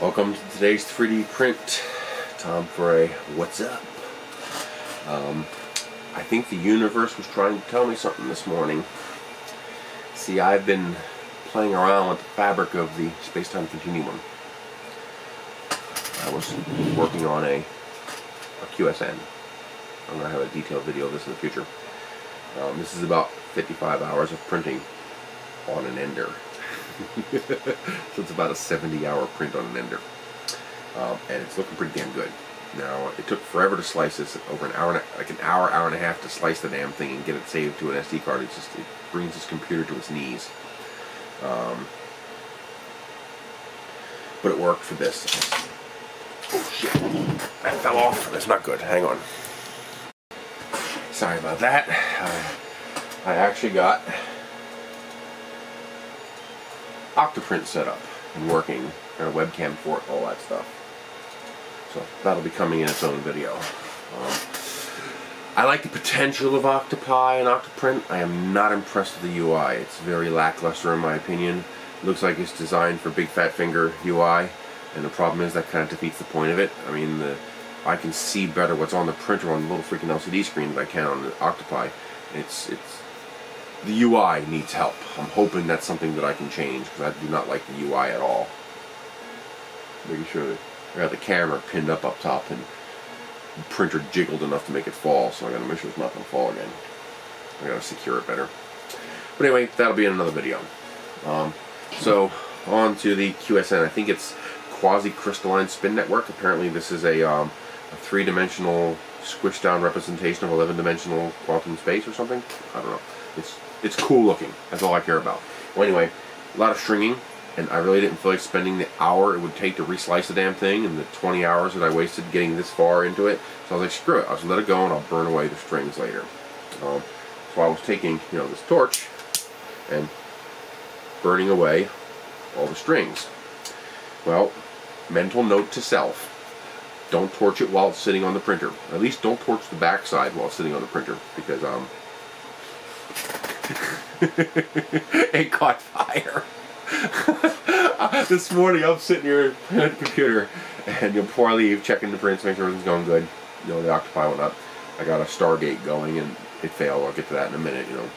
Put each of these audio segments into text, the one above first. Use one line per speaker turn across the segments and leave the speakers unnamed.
Welcome to today's 3D print. Tom a what's up? Um, I think the universe was trying to tell me something this morning. See, I've been playing around with the fabric of the space-time continuum. I was working on a, a QSN. I'm going to have a detailed video of this in the future. Um, this is about 55 hours of printing on an ender. so it's about a 70 hour print on an ender. Um, and it's looking pretty damn good. Now, it took forever to slice this, over an hour, a, like an hour, hour and a half to slice the damn thing and get it saved to an SD card. It just, it brings this computer to its knees. Um, but it worked for this. Oh shit, that fell off. That's not good. Hang on. Sorry about that. I actually got Octoprint set up and working, and a webcam for it, all that stuff. So that'll be coming in its own video. Um, I like the potential of Octopi and Octoprint. I am not impressed with the UI. It's very lackluster in my opinion. It looks like it's designed for big fat finger UI, and the problem is that kind of defeats the point of it. I mean, the I can see better what's on the printer on the little freaking LCD screen than I can on the Octopi. It's it's the UI needs help. I'm hoping that's something that I can change because I do not like the UI at all. Making sure that I got the camera pinned up up top and the printer jiggled enough to make it fall, so I gotta make sure it's not gonna fall again. I gotta secure it better. But anyway, that'll be in another video. Um, so on to the QSN. I think it's quasi-crystalline spin network. Apparently this is a, um, a three-dimensional squished down representation of 11-dimensional quantum space or something. I don't know. It's it's cool looking. That's all I care about. Well, anyway, a lot of stringing, and I really didn't feel like spending the hour it would take to reslice the damn thing and the 20 hours that I wasted getting this far into it. So I was like, screw it. I'll just let it go and I'll burn away the strings later. Um, so I was taking, you know, this torch and burning away all the strings. Well, mental note to self. Don't torch it while it's sitting on the printer. At least don't torch the backside while it's sitting on the printer because um, it caught fire. this morning I'm sitting here at the computer and you know, I leave checking the prints, make sure everything's going good. You know, the Octopi went up. I got a Stargate going and it failed. I'll get to that in a minute, you know.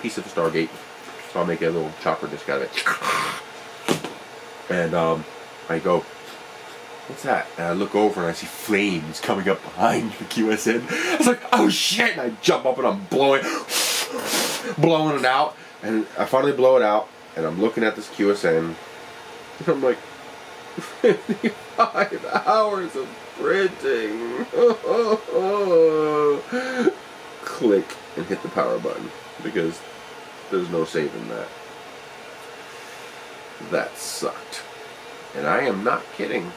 Piece of the Stargate. So I'll make a little chopper disc out of it. And um, I go, what's that? And I look over and I see flames coming up behind the QSN. I was like, oh shit! And I jump up and I'm blowing blowing it out, and I finally blow it out, and I'm looking at this QSN, and I'm like, 55 hours of printing. Click and hit the power button because there's no saving that. That sucked. And I am not kidding.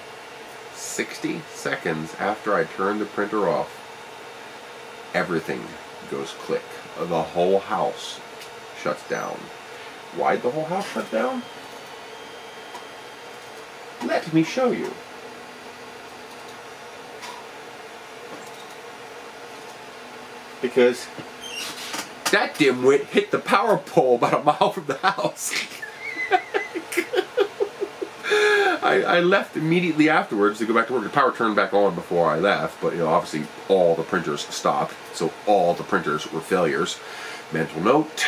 60 seconds after I turn the printer off, everything goes click the whole house shuts down. Why'd the whole house shut down? Let me show you. Because that dimwit hit the power pole about a mile from the house. I, I, left immediately afterwards to go back to work. The power turned back on before I left, but you know, obviously all the printers stopped, so all the printers were failures. Mental note: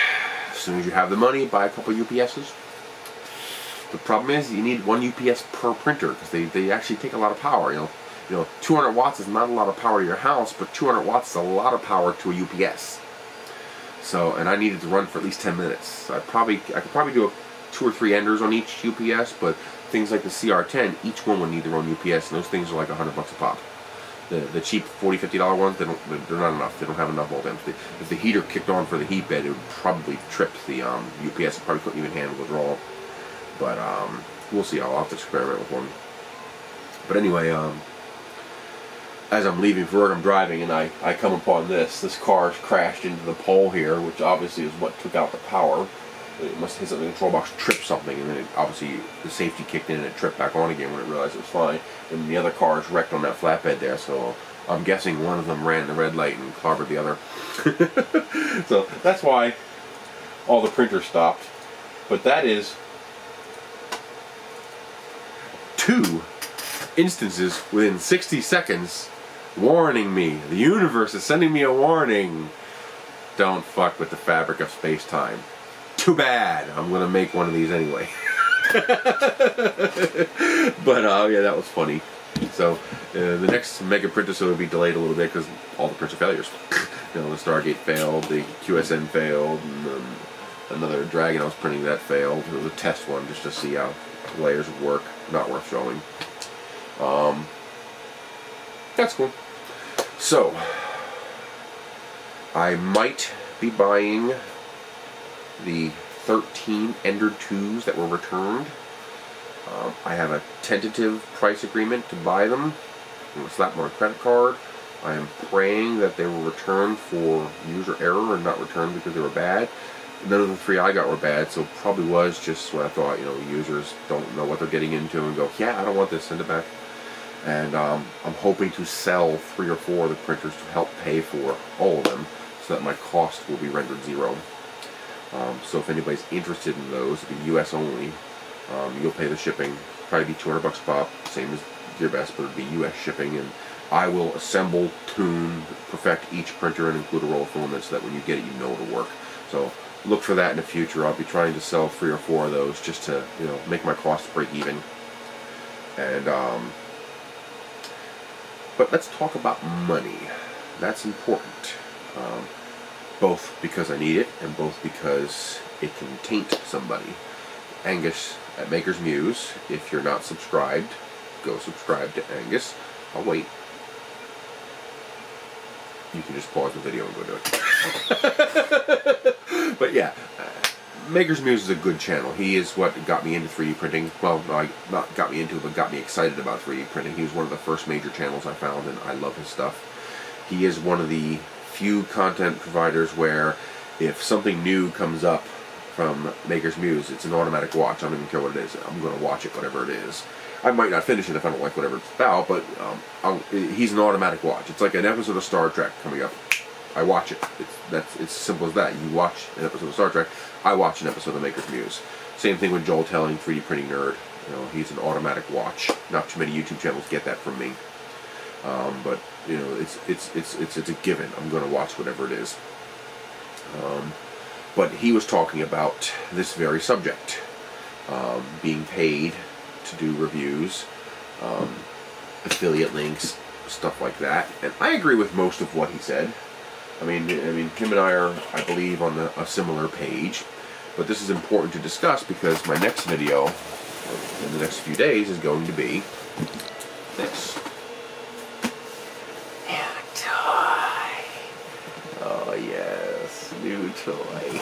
as soon as you have the money, buy a couple UPSs. The problem is you need one UPS per printer because they, they actually take a lot of power. You know, you know, 200 watts is not a lot of power to your house, but 200 watts is a lot of power to a UPS. So, and I needed to run for at least 10 minutes. So I probably I could probably do a, two or three enders on each UPS, but things like the CR10, each one would need their own UPS, and those things are like 100 bucks a pop. The, the cheap 40 50 dollar ones they don't they're not enough they don't have enough volt amps if the heater kicked on for the heat bed it would probably trip the um, UPS it probably couldn't even handle the draw. But um, we'll see I'll have to experiment with one. But anyway um, as I'm leaving for work I'm driving and I, I come upon this. This car crashed into the pole here which obviously is what took out the power it must hit something, the control box tripped something, and then it, obviously the safety kicked in and it tripped back on again when it realized it was fine. And the other cars wrecked on that flatbed there, so I'm guessing one of them ran the red light and clobbered the other. so that's why all the printers stopped. But that is two instances within 60 seconds warning me. The universe is sending me a warning. Don't fuck with the fabric of space-time. Too bad. I'm gonna make one of these anyway. but uh, yeah, that was funny. So uh, the next mega printer so will be delayed a little bit because all the printer failures. you know, the Stargate failed, the QSN failed, and um, another Dragon I was printing that failed. It was a test one just to see how layers work. Not worth showing. Um, that's cool. So, I might be buying the 13 Ender 2s that were returned. Um, I have a tentative price agreement to buy them. I'm going to slap my credit card. I am praying that they were returned for user error and not returned because they were bad. None of the three I got were bad, so probably was just what I thought, you know, users don't know what they're getting into and go, yeah, I don't want this, send it back. And um, I'm hoping to sell three or four of the printers to help pay for all of them so that my cost will be rendered zero. Um, so if anybody's interested in those, it'll be US only. Um, you'll pay the shipping, probably be 200 bucks a pop, same as GearBest, but it'll be US shipping. And I will assemble, tune, perfect each printer and include a roll of filament so that when you get it, you know it'll work. So look for that in the future. I'll be trying to sell three or four of those just to, you know, make my costs break even. And, um, but let's talk about money. That's important. Um, both because I need it and both because it can taint somebody. Angus at Maker's Muse, if you're not subscribed, go subscribe to Angus. I'll wait. You can just pause the video and go do it. but yeah, uh, Maker's Muse is a good channel. He is what got me into 3D printing. Well, not got me into it, but got me excited about 3D printing. He was one of the first major channels I found, and I love his stuff. He is one of the few content providers where if something new comes up from Maker's Muse, it's an automatic watch. I don't even care what it is. I'm going to watch it, whatever it is. I might not finish it if I don't like whatever it's about, but um, he's an automatic watch. It's like an episode of Star Trek coming up. I watch it. It's that's it's simple as that. You watch an episode of Star Trek. I watch an episode of Maker's Muse. Same thing with Joel Telling, 3D Printing Nerd. You know, he's an automatic watch. Not too many YouTube channels get that from me. Um, but you know, it's it's it's it's it's a given. I'm going to watch whatever it is. Um, but he was talking about this very subject, um, being paid to do reviews, um, affiliate links, stuff like that. And I agree with most of what he said. I mean, I mean, him and I are, I believe, on the, a similar page. But this is important to discuss because my next video in the next few days is going to be this. new toy.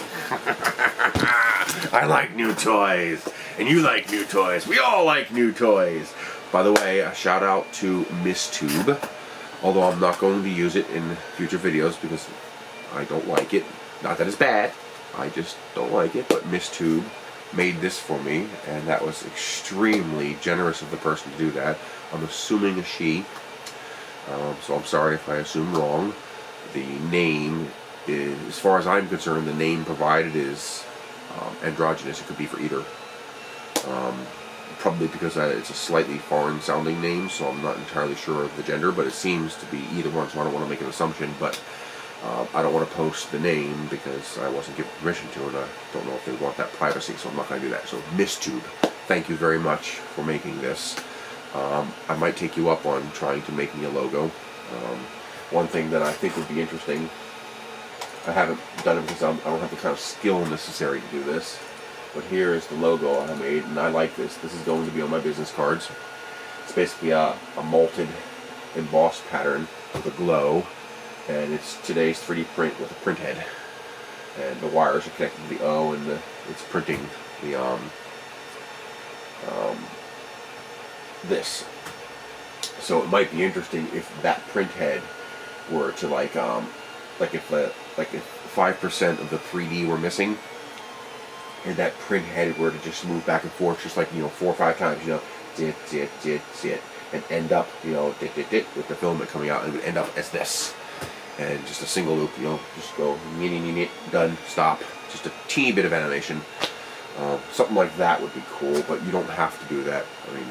I like new toys, and you like new toys. We all like new toys. By the way, a shout out to MissTube, although I'm not going to use it in future videos because I don't like it. Not that it's bad, I just don't like it, but MissTube made this for me, and that was extremely generous of the person to do that. I'm assuming a she, um, so I'm sorry if I assume wrong. The name is, as far as I'm concerned, the name provided is um, androgynous. It could be for either. Um, probably because it's a slightly foreign sounding name, so I'm not entirely sure of the gender, but it seems to be either one, so I don't want to make an assumption, but uh, I don't want to post the name because I wasn't given permission to, and I don't know if they want that privacy, so I'm not going to do that. So, MissTube, thank you very much for making this. Um, I might take you up on trying to make me a logo. Um, one thing that I think would be interesting I haven't done it because I do not have the kind of skill necessary to do this. But here is the logo I made, and I like this. This is going to be on my business cards. It's basically a, a malted embossed pattern with a glow, and it's today's 3D print with a print head. And the wires are connected to the O, and the, it's printing the um, um, this. So it might be interesting if that print head were to like um, like if uh, like five percent of the 3D were missing, and that print head were to just move back and forth, just like you know four or five times, you know, dit dit dit dit, and end up, you know, dit dit dit with the filament coming out, and it would end up as this, and just a single loop, you know, just go nee done, stop, just a teeny bit of animation. Um, something like that would be cool, but you don't have to do that. I mean,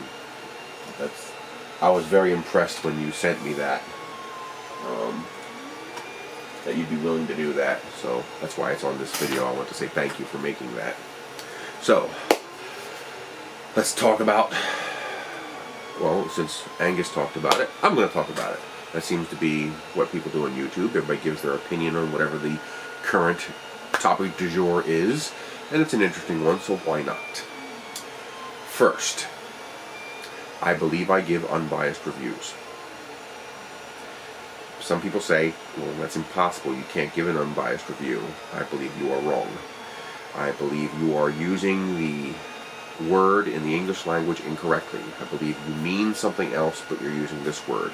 that's I was very impressed when you sent me that. Um, that you'd be willing to do that. So that's why it's on this video. I want to say thank you for making that. So, let's talk about, well, since Angus talked about it, I'm going to talk about it. That seems to be what people do on YouTube. Everybody gives their opinion on whatever the current topic du jour is, and it's an interesting one, so why not? First, I believe I give unbiased reviews. Some people say, well, that's impossible. You can't give an unbiased review. I believe you are wrong. I believe you are using the word in the English language incorrectly. I believe you mean something else, but you're using this word.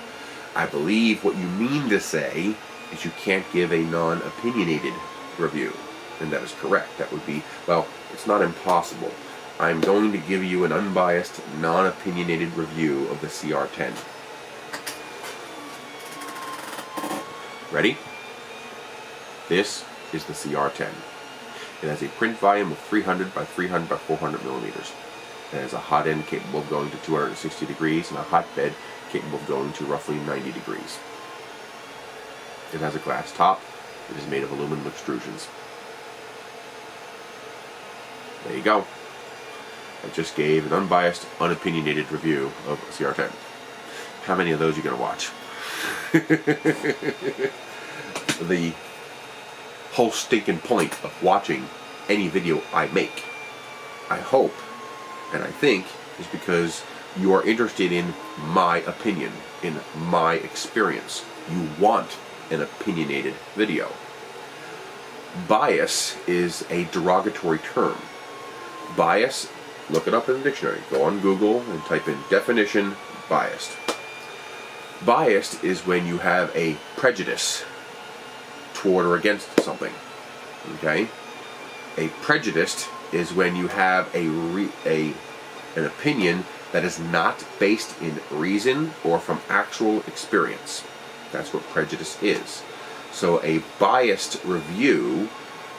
I believe what you mean to say is you can't give a non-opinionated review. And that is correct. That would be, well, it's not impossible. I'm going to give you an unbiased, non-opinionated review of the CR10. Ready? This is the CR10. It has a print volume of 300 by 300 by 400 millimeters. It has a hot end capable of going to 260 degrees and a hot bed capable of going to roughly 90 degrees. It has a glass top. It is made of aluminum extrusions. There you go. I just gave an unbiased, unopinionated review of CR10. How many of those are you going to watch? the whole stinking point of watching any video I make, I hope, and I think, is because you are interested in my opinion, in my experience. You want an opinionated video. Bias is a derogatory term. Bias, look it up in the dictionary. Go on Google and type in definition biased. Biased is when you have a prejudice toward or against something. Okay? A prejudiced is when you have a, a an opinion that is not based in reason or from actual experience. That's what prejudice is. So a biased review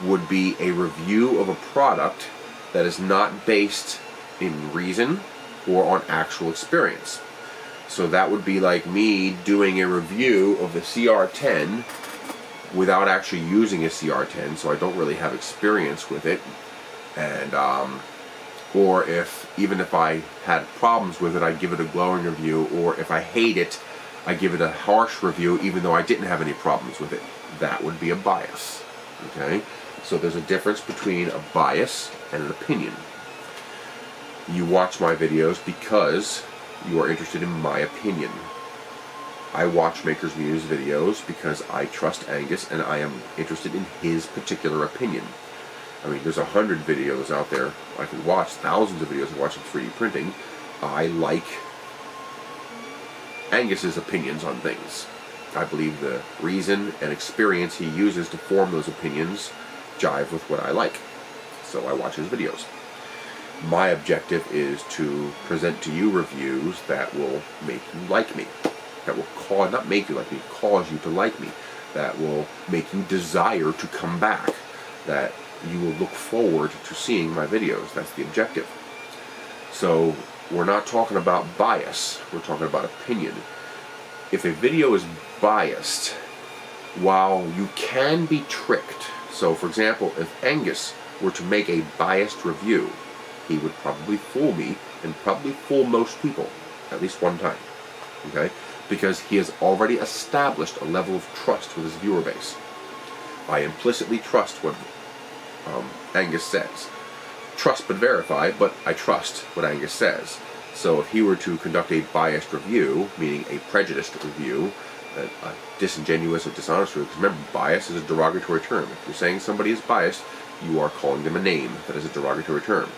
would be a review of a product that is not based in reason or on actual experience. So that would be like me doing a review of the CR10 without actually using a CR10, so I don't really have experience with it. And, um, or if, even if I had problems with it, I'd give it a glowing review, or if I hate it, I give it a harsh review even though I didn't have any problems with it. That would be a bias. Okay? So there's a difference between a bias and an opinion. You watch my videos because you are interested in my opinion. I watch Makers Muse videos because I trust Angus and I am interested in his particular opinion. I mean, there's a hundred videos out there I can watch, thousands of videos of watching 3D printing. I like Angus's opinions on things. I believe the reason and experience he uses to form those opinions jive with what I like. So I watch his videos. My objective is to present to you reviews that will make you like me. That will cause, not make you like me, cause you to like me. That will make you desire to come back. That you will look forward to seeing my videos. That's the objective. So we're not talking about bias, we're talking about opinion. If a video is biased, while you can be tricked, so for example, if Angus were to make a biased review, he would probably fool me and probably fool most people at least one time. Okay? Because he has already established a level of trust with his viewer base. I implicitly trust what um, Angus says. Trust but verify, but I trust what Angus says. So if he were to conduct a biased review, meaning a prejudiced review, a, a disingenuous or dishonest review, because remember, bias is a derogatory term. If you're saying somebody is biased, you are calling them a name that is a derogatory term.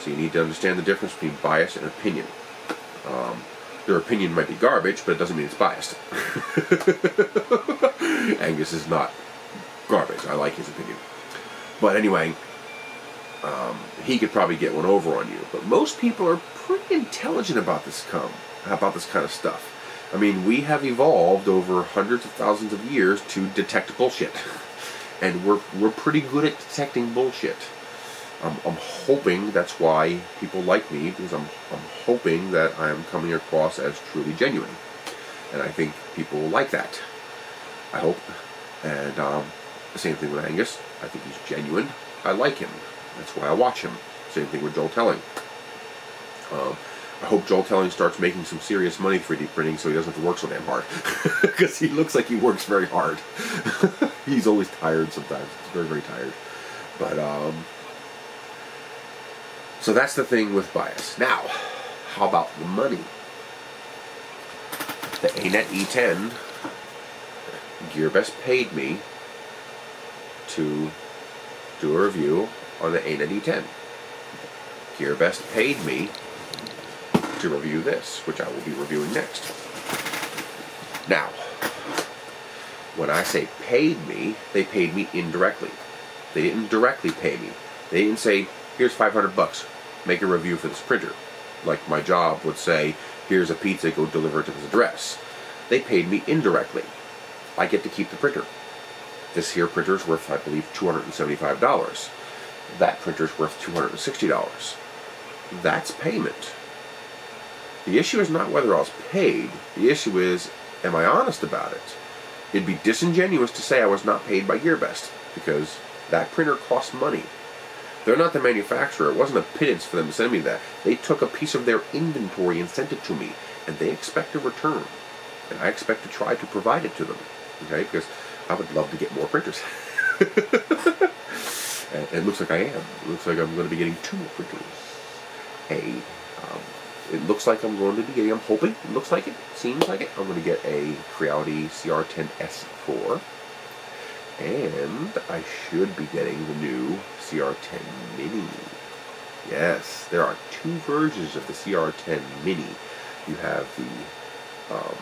So you need to understand the difference between bias and opinion. Um, their opinion might be garbage, but it doesn't mean it's biased. Angus is not garbage. I like his opinion. But anyway, um, he could probably get one over on you. But most people are pretty intelligent about this come about this kind of stuff. I mean, we have evolved over hundreds of thousands of years to detect bullshit, and we're we're pretty good at detecting bullshit. I'm, I'm hoping that's why people like me because I'm, I'm hoping that I'm coming across as truly genuine. And I think people like that. I hope. And um, the same thing with Angus. I think he's genuine. I like him. That's why I watch him. Same thing with Joel Telling. Um, I hope Joel Telling starts making some serious money 3D printing so he doesn't have to work so damn hard. Because he looks like he works very hard. He's always tired sometimes. He's very, very tired. But, um, so that's the thing with bias. Now, how about the money? The ANET E10, GearBest paid me to do a review on the ANET E10. GearBest paid me to review this, which I will be reviewing next. Now, when I say paid me, they paid me indirectly. They didn't directly pay me. They didn't say, here's 500 bucks, make a review for this printer. Like my job would say, here's a pizza, go deliver it to this address. They paid me indirectly. I get to keep the printer. This here printer is worth, I believe, $275. That printer is worth $260. That's payment. The issue is not whether I was paid. The issue is, am I honest about it? It'd be disingenuous to say I was not paid by GearBest because that printer costs money. They're not the manufacturer. It wasn't a pittance for them to send me that. They took a piece of their inventory and sent it to me, and they expect a return. And I expect to try to provide it to them. Okay, because I would love to get more printers. and it looks like I am. It looks like I'm going to be getting two more printers. A, um, it looks like I'm going to be getting, I'm hoping, it looks like it, seems like it, I'm going to get a Creality CR10S4. And I should be getting the new CR10 Mini. Yes, there are two versions of the CR10 Mini. You have the um,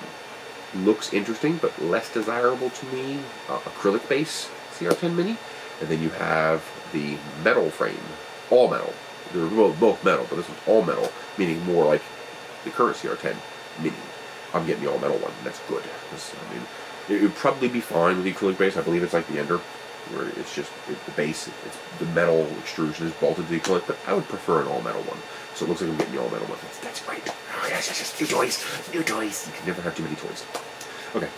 looks interesting but less desirable to me uh, acrylic base CR10 Mini, and then you have the metal frame, all metal. They're both metal, but this one's all metal, meaning more like the current CR10 Mini. I'm getting the all metal one. That's good. I mean, it would probably be fine with the acrylic base. I believe it's like the Ender, where it's just it, the base, it's the metal extrusion is bolted to the acrylic, but I would prefer an all metal one. So it looks like I'm getting the all metal one. That's, that's right. Oh yes, yes, yes. New toys, new toys. You can never have too many toys. Okay.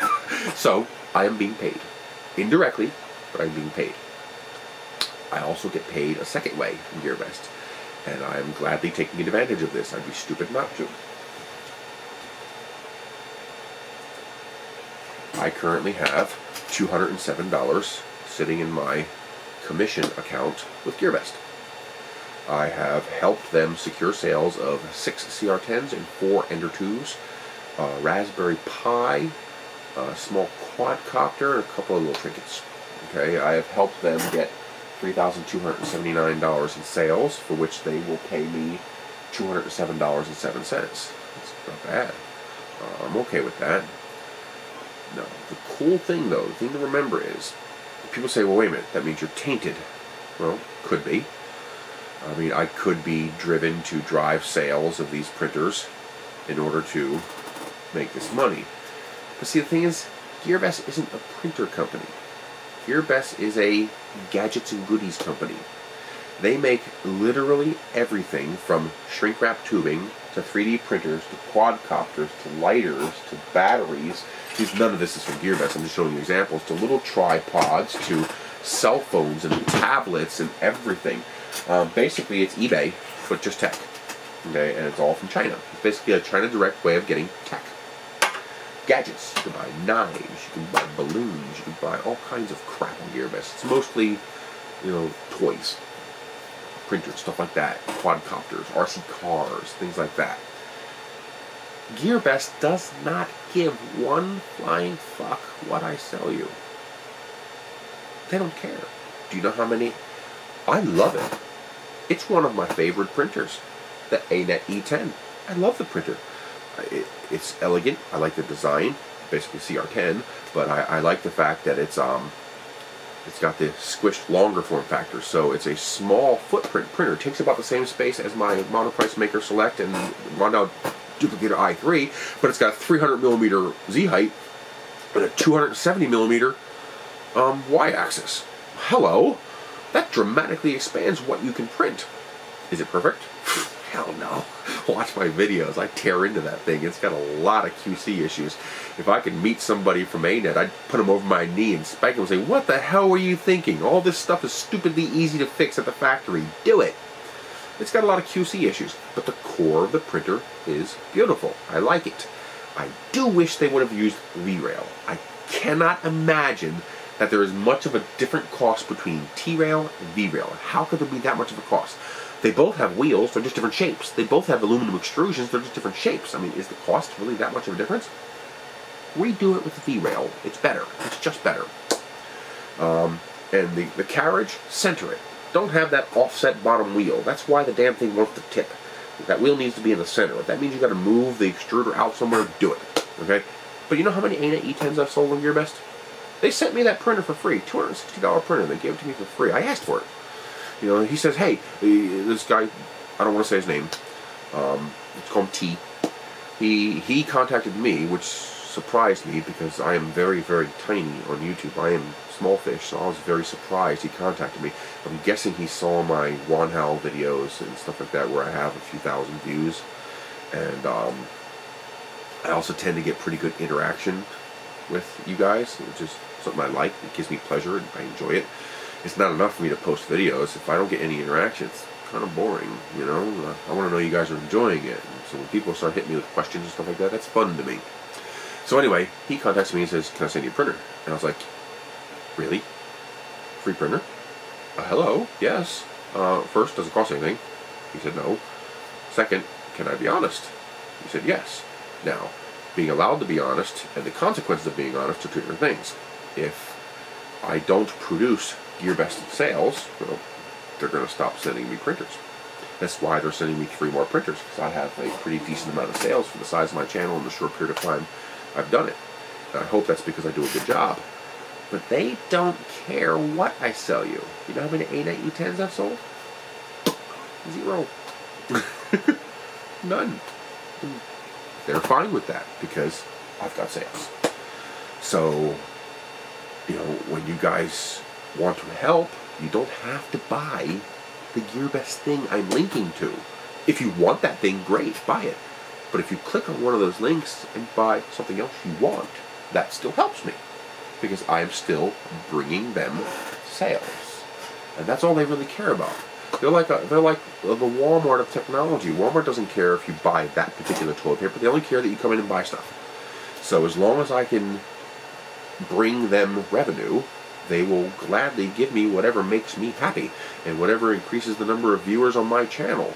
so I am being paid indirectly, but I'm being paid. I also get paid a second way from GearBest, and I am gladly taking advantage of this. I'd be stupid not to. I currently have $207 sitting in my commission account with GearBest. I have helped them secure sales of six CR10s and four Ender 2s, a Raspberry Pi, a small quadcopter, and a couple of little trinkets. Okay, I have helped them get $3,279 in sales, for which they will pay me $207.07. That's not bad. Uh, I'm okay with that. No. The cool thing, though, the thing to remember is, people say, well, wait a minute, that means you're tainted. Well, could be. I mean, I could be driven to drive sales of these printers in order to make this money. But see, the thing is, GearBest isn't a printer company. GearBest is a gadgets and goodies company. They make literally everything from shrink wrap tubing to 3D printers to quadcopters to lighters to batteries. None of this is from GearBest, I'm just showing you examples, to little tripods to cell phones and tablets and everything. Um, basically, it's eBay, but just tech. Okay, and it's all from China. It's basically a China direct way of getting tech. Gadgets. You can buy knives, you can buy balloons, you can buy all kinds of crap on GearBest. It's mostly, you know, toys printers, stuff like that, quadcopters, RC cars, things like that. GearBest does not give one flying fuck what I sell you. They don't care. Do you know how many? I love it. It's one of my favorite printers, the ANET E10. I love the printer. It, it's elegant. I like the design, basically CR10, but I, I like the fact that it's um, it's got the squished longer form factor, so it's a small footprint printer. It takes about the same space as my Monoprice Maker Select and Wanhao Duplicator i3, but it's got 300 millimeter Z height and a 270 millimeter um, Y axis. Hello, that dramatically expands what you can print. Is it perfect? Hell no. Watch my videos. I tear into that thing. It's got a lot of QC issues. If I could meet somebody from ANET, I'd put them over my knee and spank them and say, What the hell were you thinking? All this stuff is stupidly easy to fix at the factory. Do it. It's got a lot of QC issues, but the core of the printer is beautiful. I like it. I do wish they would have used V-Rail. I cannot imagine that there is much of a different cost between T-Rail and V-Rail. How could there be that much of a cost? They both have wheels, they're just different shapes. They both have aluminum extrusions, they're just different shapes. I mean, is the cost really that much of a difference? Redo it with the V-Rail. It's better. It's just better. Um, and the, the carriage, center it. Don't have that offset bottom wheel. That's why the damn thing wants to tip. That wheel needs to be in the center. If that means you got to move the extruder out somewhere, do it. Okay? But you know how many ANET E10s I've sold on GearBest? They sent me that printer for free, $260 printer. They gave it to me for free. I asked for it. You know, he says, hey, this guy, I don't want to say his name. Um, let's call him T. He he contacted me, which surprised me because I am very very tiny on YouTube. I am small fish, so I was very surprised he contacted me. I'm guessing he saw my Wanhao videos and stuff like that, where I have a few thousand views, and um, I also tend to get pretty good interaction with you guys, which is something I like. It gives me pleasure and I enjoy it. It's not enough for me to post videos. If I don't get any interaction, it's kind of boring, you know? I want to know you guys are enjoying it. So when people start hitting me with questions and stuff like that, that's fun to me. So anyway, he contacts me and says, can I send you a printer? And I was like, really? Free printer? Uh, hello? Yes. Uh, first, does it cost anything? He said no. Second, can I be honest? He said yes. Now, being allowed to be honest and the consequences of being honest are two different things. If I don't produce GearBest sales, well, they're going to stop sending me printers. That's why they're sending me three more printers, because I have a pretty decent amount of sales for the size of my channel in the short period of time I've done it. And I hope that's because I do a good job. But they don't care what I sell you. You know how many ANET E10s I've sold? Zero. None. They're fine with that because I've got sales. So, you know, when you guys want to help, you don't have to buy the gear best thing I'm linking to. If you want that thing, great, buy it. But if you click on one of those links and buy something else you want, that still helps me because I am still bringing them sales, and that's all they really care about. They're like a, they're like the Walmart of technology. Walmart doesn't care if you buy that particular toilet paper. They only care that you come in and buy stuff. So as long as I can bring them revenue, they will gladly give me whatever makes me happy and whatever increases the number of viewers on my channel.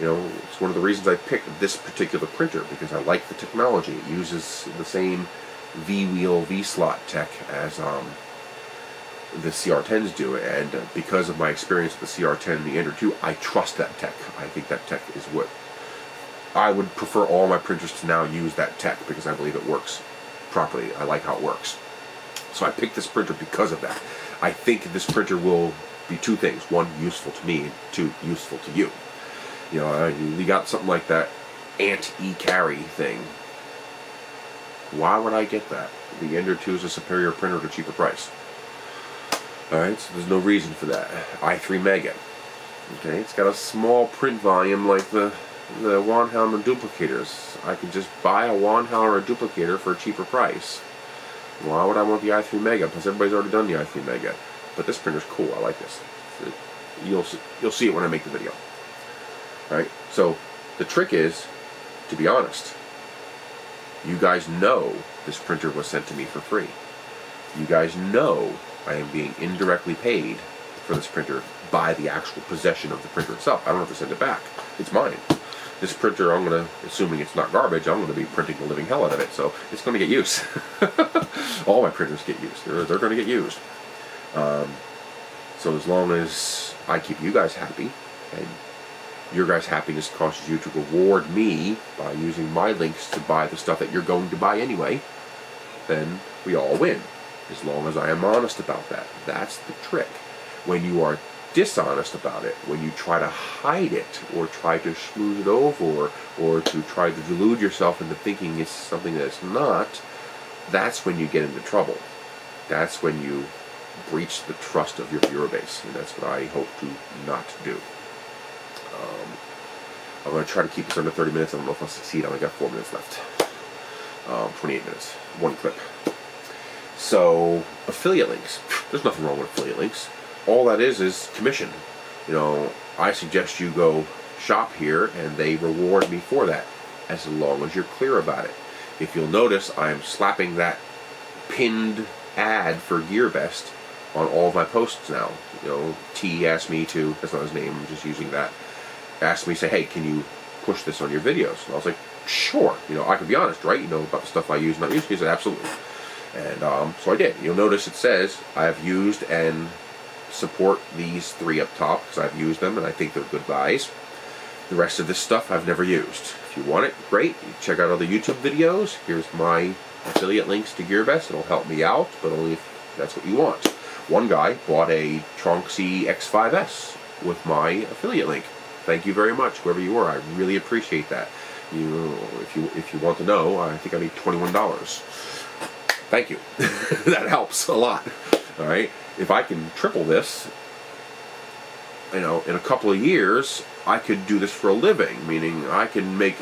You know, it's one of the reasons I picked this particular printer because I like the technology. It uses the same V-wheel V-slot tech as um, the CR10s do, and because of my experience with the CR10 and the Ender 2, I trust that tech. I think that tech is what I would prefer all my printers to now use that tech because I believe it works properly. I like how it works. So I picked this printer because of that. I think this printer will be two things. One, useful to me, and two, useful to you. You know, uh, you got something like that Ant E-Carry thing. Why would I get that? The Ender 2 is a superior printer at a cheaper price. Alright, so there's no reason for that. i3 Mega. Okay, it's got a small print volume like the the Wanhao duplicators. I could just buy a a duplicator for a cheaper price. Why would I want the i3 Mega? Plus everybody's already done the i3 Mega. But this printer's cool. I like this. You'll see, you'll see it when I make the video. Alright, so the trick is, to be honest, you guys know this printer was sent to me for free. You guys know I am being indirectly paid for this printer by the actual possession of the printer itself. I don't have to send it back. It's mine. This printer, I'm going to, assuming it's not garbage, I'm going to be printing the living hell out of it, so it's going to get used. All my printers get used. They're, they're going to get used. Um, so as long as I keep you guys happy, and your guys' happiness causes you to reward me by using my links to buy the stuff that you're going to buy anyway, then we all win as long as I am honest about that. That's the trick. When you are dishonest about it, when you try to hide it or try to smooth it over or, to try to delude yourself into thinking it's something that it's not, that's when you get into trouble. That's when you breach the trust of your viewer base, and that's what I hope to not do. Um, I'm going to try to keep this under 30 minutes. I don't know if I'll succeed. I only got four minutes left. Um, 28 minutes, one clip. So, affiliate links. There's nothing wrong with affiliate links. All that is is commission. You know, I suggest you go shop here and they reward me for that as long as you're clear about it. If you'll notice, I'm slapping that pinned ad for GearBest on all of my posts now. You know, T asked me to, that's not his name, I'm just using that, asked me, say, hey, can you push this on your videos? And I was like, sure. You know, I can be honest, right? You know about the stuff I use and not use. He said, absolutely. And um, so I did. You'll notice it says I have used and support these three up top because I've used them and I think they're good buys. The rest of this stuff I've never used. If you want it, great. Check out other YouTube videos. Here's my affiliate links to GearBest. It'll help me out, but only if that's what you want. One guy bought a Tronxy X5S with my affiliate link. Thank you very much, whoever you were. I really appreciate that. You, if you if you want to know, I think I made twenty-one dollars. Thank you. that helps a lot. All right. If I can triple this, you know, in a couple of years, I could do this for a living. Meaning, I can make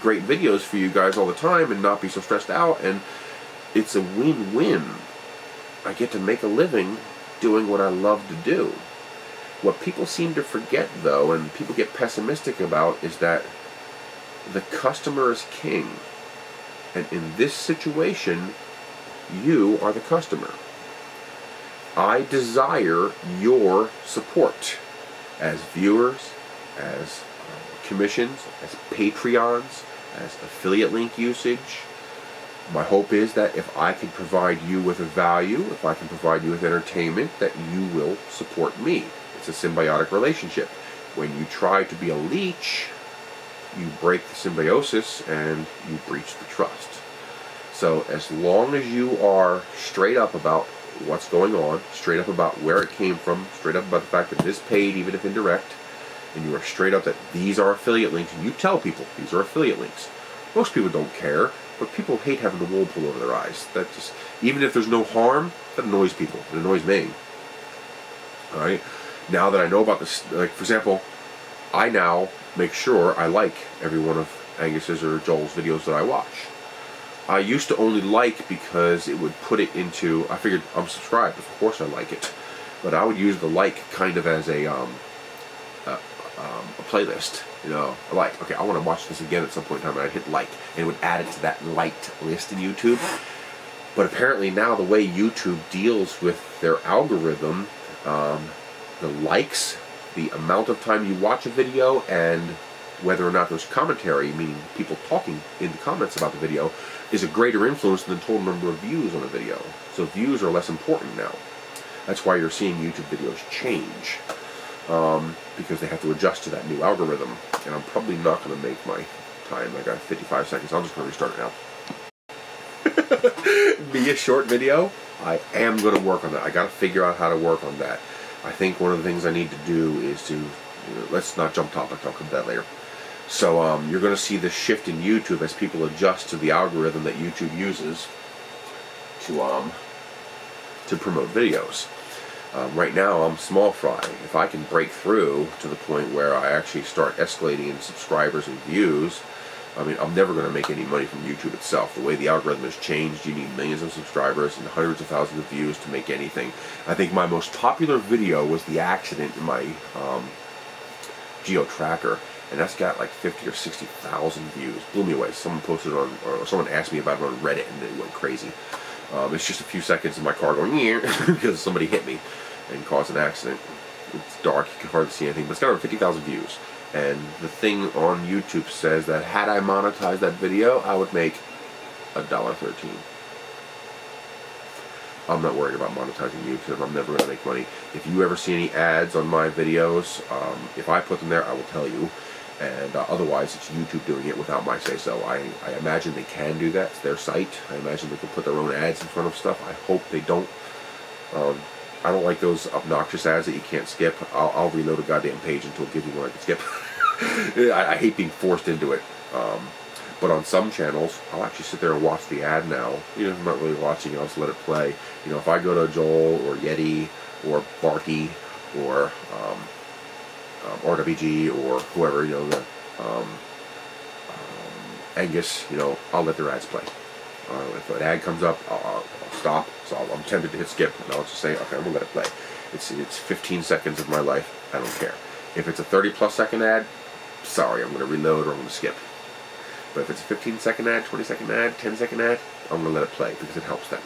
great videos for you guys all the time and not be so stressed out. And it's a win-win. I get to make a living doing what I love to do. What people seem to forget, though, and people get pessimistic about, is that the customer is king. And in this situation, you are the customer. I desire your support as viewers, as uh, commissions, as Patreons, as affiliate link usage. My hope is that if I can provide you with a value, if I can provide you with entertainment, that you will support me. It's a symbiotic relationship. When you try to be a leech, you break the symbiosis and you breach the trust. So as long as you are straight up about what's going on, straight up about where it came from, straight up about the fact that it is paid, even if indirect, and you are straight up that these are affiliate links, and you tell people these are affiliate links. Most people don't care, but people hate having the wool pulled over their eyes. That just, even if there's no harm, that annoys people. It annoys me. All right. Now that I know about this, like for example, I now make sure I like every one of Angus's or Joel's videos that I watch. I used to only like because it would put it into, I figured I'm subscribed, of course I like it. But I would use the like kind of as a, um, a, um, a playlist. You know, like, okay, I want to watch this again at some point in time, and I'd hit like, and it would add it to that liked list in YouTube. But apparently now the way YouTube deals with their algorithm, um, the likes, the amount of time you watch a video, and whether or not there's commentary, meaning people talking in the comments about the video, is a greater influence than the total number of views on a video. So views are less important now. That's why you're seeing YouTube videos change. Um, because they have to adjust to that new algorithm. And I'm probably not going to make my time. I got 55 seconds. I'm just going to restart now. Be a short video. I am going to work on that. I got to figure out how to work on that. I think one of the things I need to do is to, you know, let's not jump topic. I'll come to that later. So um, you're going to see this shift in YouTube as people adjust to the algorithm that YouTube uses to um, to promote videos. Um, right now, I'm small fry. If I can break through to the point where I actually start escalating in subscribers and views, I mean, I'm never going to make any money from YouTube itself. The way the algorithm has changed, you need millions of subscribers and hundreds of thousands of views to make anything. I think my most popular video was the accident in my um, Geo Tracker and that's got like 50 or 60,000 views. Blew me away. Someone posted on, or someone asked me about it on Reddit, and it went crazy. Um, it's just a few seconds of my car going because somebody hit me and caused an accident. It's dark, you can hardly see anything, but it's got over 50,000 views. And the thing on YouTube says that had I monetized that video, I would make a dollar thirteen. I'm not worried about monetizing YouTube. I'm never going to make money. If you ever see any ads on my videos, um, if I put them there, I will tell you and uh, otherwise it's YouTube doing it without my say so. I, I imagine they can do that. It's their site. I imagine they can put their own ads in front of stuff. I hope they don't. Um, I don't like those obnoxious ads that you can't skip. I'll, I'll reload a goddamn page until it gives me one I can skip. I, I, hate being forced into it. Um, But on some channels, I'll actually sit there and watch the ad now. Even if I'm not really watching, I'll just let it play. You know, if I go to Joel or Yeti or Barky or um, RWG or whoever, you know, the um, um, Angus, you know, I'll let their ads play. Uh, if an ad comes up, I'll, I'll, I'll stop. So i am tempted to hit skip, and I'll just say, okay, I'm gonna let it play. It's it's 15 seconds of my life. I don't care. If it's a 30 plus second ad, sorry, I'm gonna reload or I'm gonna skip. But if it's a 15 second ad, 20 second ad, 10 second ad, I'm gonna let it play because it helps them.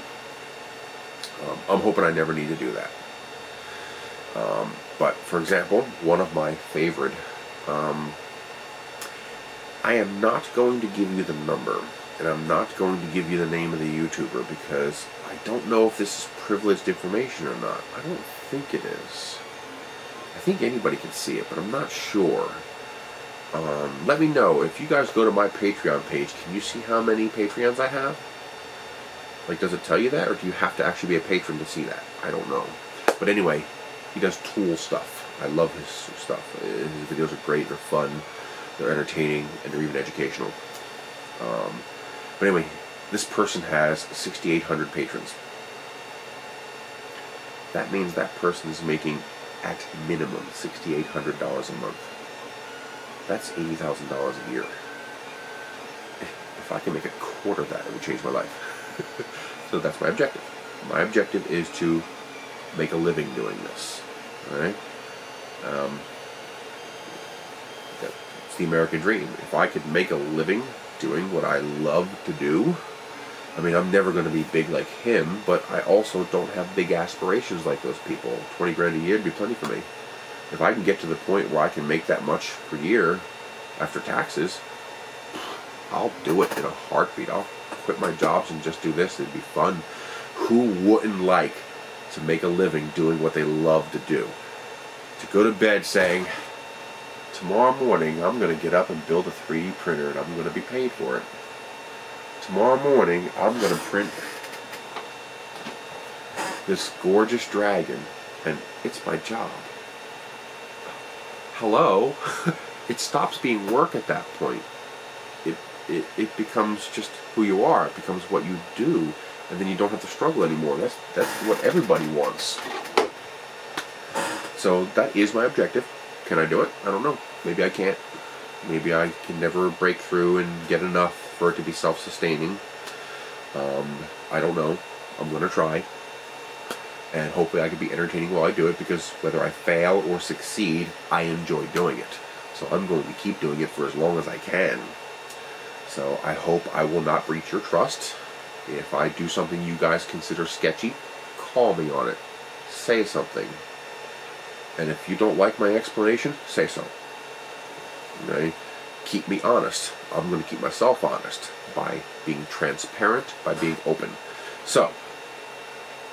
Um, I'm hoping I never need to do that. Um, but for example, one of my favorite, um, I am not going to give you the number, and I'm not going to give you the name of the YouTuber because I don't know if this is privileged information or not. I don't think it is. I think anybody can see it, but I'm not sure. Um, let me know if you guys go to my Patreon page. Can you see how many Patreons I have? Like, does it tell you that, or do you have to actually be a patron to see that? I don't know. But anyway, he does tool stuff. I love his stuff. His videos are great. They're fun. They're entertaining, and they're even educational. Um, but anyway, this person has 6,800 patrons. That means that person is making, at minimum, $6,800 a month. That's $80,000 a year. If I can make a quarter of that, it would change my life. so that's my objective. My objective is to make a living doing this. Alright? Um, it's the American dream. If I could make a living doing what I love to do, I mean, I'm never going to be big like him, but I also don't have big aspirations like those people. 20 grand a year would be plenty for me. If I can get to the point where I can make that much per year after taxes, I'll do it in a heartbeat. I'll quit my jobs and just do this. It'd be fun. Who wouldn't like to make a living doing what they love to do? To go to bed saying, tomorrow morning I'm going to get up and build a 3D printer and I'm going to be paid for it tomorrow morning I'm going to print this gorgeous dragon and it's my job. Hello? it stops being work at that point. It, it, it becomes just who you are. It becomes what you do. And then you don't have to struggle anymore. That's, that's what everybody wants. So that is my objective. Can I do it? I don't know. Maybe I can't. Maybe I can never break through and get enough for it to be self-sustaining. Um, I don't know. I'm going to try. And hopefully I can be entertaining while I do it because whether I fail or succeed, I enjoy doing it. So I'm going to keep doing it for as long as I can. So I hope I will not breach your trust. If I do something you guys consider sketchy, call me on it. Say something. And if you don't like my explanation, say so. Okay? keep me honest. I'm going to keep myself honest by being transparent, by being open. So,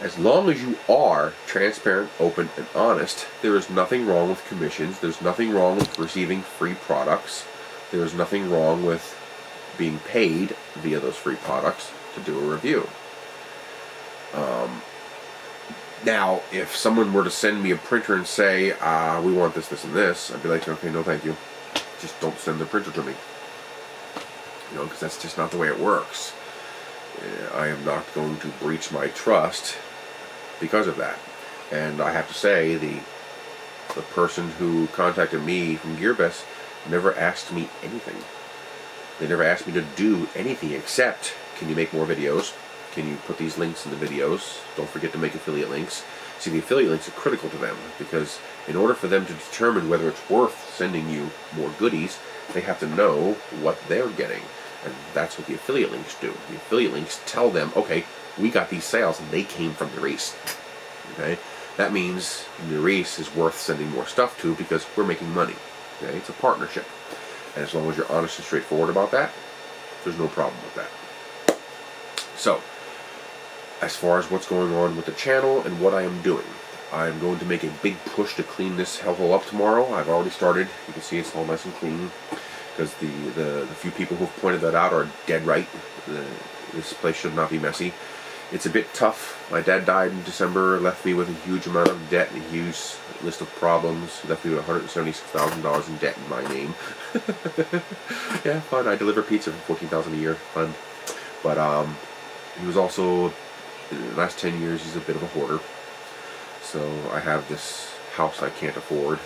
as long as you are transparent, open, and honest, there is nothing wrong with commissions. There's nothing wrong with receiving free products. There's nothing wrong with being paid via those free products to do a review. Um, now, if someone were to send me a printer and say, uh, we want this, this, and this, I'd be like, okay, no thank you just don't send the printer to me. You know, because that's just not the way it works. Uh, I am not going to breach my trust because of that. And I have to say, the the person who contacted me from GearBest never asked me anything. They never asked me to do anything except, can you make more videos? Can you put these links in the videos? Don't forget to make affiliate links. See, the affiliate links are critical to them because in order for them to determine whether it's worth sending you more goodies, they have to know what they're getting. And that's what the affiliate links do. The affiliate links tell them, okay, we got these sales and they came from Nerys. Okay? That means Nerys is worth sending more stuff to because we're making money. Okay? It's a partnership. And as long as you're honest and straightforward about that, there's no problem with that. So, as far as what's going on with the channel and what I am doing, I'm going to make a big push to clean this hellhole up tomorrow. I've already started. You can see it's all nice and clean because the, the, the few people who've pointed that out are dead right. The, this place should not be messy. It's a bit tough. My dad died in December, left me with a huge amount of debt a huge list of problems. Left me with $176,000 in debt in my name. yeah, fun. I deliver pizza for 14,000 a year. Fun. But um, he was also, the last 10 years, he's a bit of a hoarder. So I have this house I can't afford,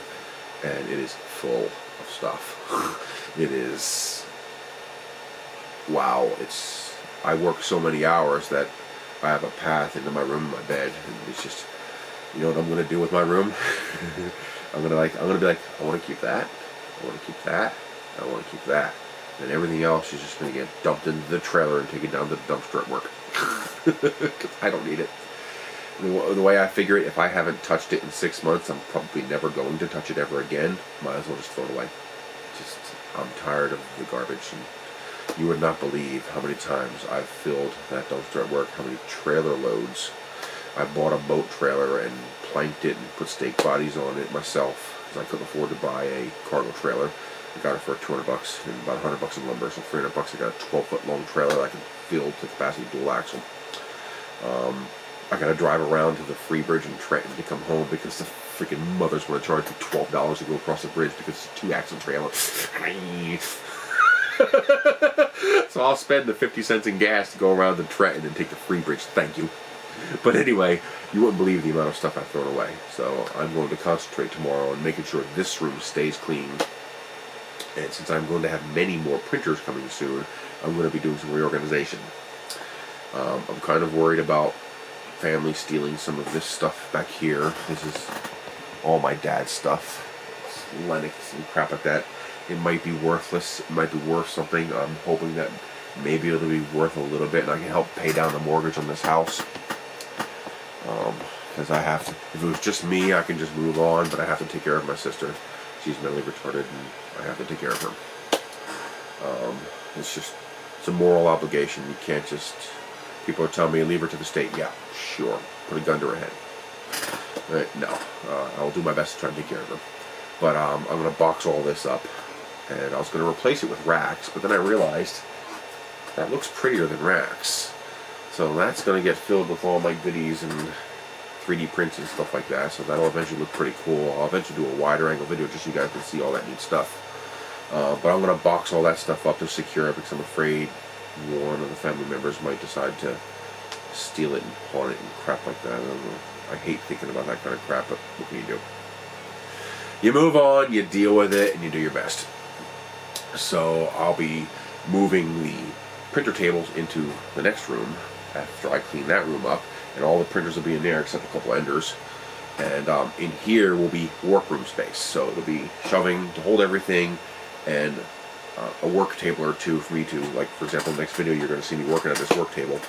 and it is full of stuff. it is, wow, it's, I work so many hours that I have a path into my room, my bed, and it's just, you know what I'm gonna do with my room? I'm gonna like, I'm gonna be like, I want to keep that, I want to keep that, I want to keep that, and everything else is just gonna get dumped into the trailer and taken down to the dumpster at work. I don't need it. The, the way I figure it, if I haven't touched it in six months, I'm probably never going to touch it ever again. Might as well just throw it away. Just, I'm tired of the garbage and you would not believe how many times I've filled that dumpster at work, how many trailer loads. I bought a boat trailer and planked it and put stake bodies on it myself because I couldn't afford to buy a cargo trailer. I got it for 200 bucks and about 100 bucks in lumber, so 300 bucks I got a 12 foot long trailer I can fill to capacity dual axle. Um, I gotta drive around to the free bridge in Trenton to come home because the freaking mothers want to charge me twelve dollars to go across the bridge because it's a two axle trailer. so I'll spend the 50 cents in gas to go around to Trenton and take the free bridge. Thank you. But anyway, you wouldn't believe the amount of stuff I've thrown away. So I'm going to concentrate tomorrow on making sure this room stays clean. And since I'm going to have many more printers coming soon, I'm going to be doing some reorganization. Um, I'm kind of worried about family stealing some of this stuff back here. This is all my dad's stuff. Lennox and crap like that it might be worthless, it might be worth something. I'm hoping that maybe it'll be worth a little bit and I can help pay down the mortgage on this house. Because um, I have to, if it was just me, I can just move on, but I have to take care of my sister. She's mentally retarded and I have to take care of her. Um, it's just, it's a moral obligation. You can't just, people are telling me, leave her to the state. Yeah, sure. Put a gun to her head. Uh, no, uh, I'll do my best to try and take care of her. But um, I'm going to box all this up and I was going to replace it with racks, but then I realized that looks prettier than racks. So that's going to get filled with all my goodies and 3D prints and stuff like that, so that'll eventually look pretty cool. I'll eventually do a wider angle video just so you guys can see all that neat stuff. Uh, but I'm going to box all that stuff up to secure it because I'm afraid one of the family members might decide to steal it and pawn it and crap like that. I, I hate thinking about that kind of crap, but what can you do? You move on, you deal with it, and you do your best. So I'll be moving the printer tables into the next room after I clean that room up and all the printers will be in there except a couple enders and um, in here will be workroom space so it'll be shoving to hold everything and uh, a work table or two for me to like for example next video you're going to see me working at this work table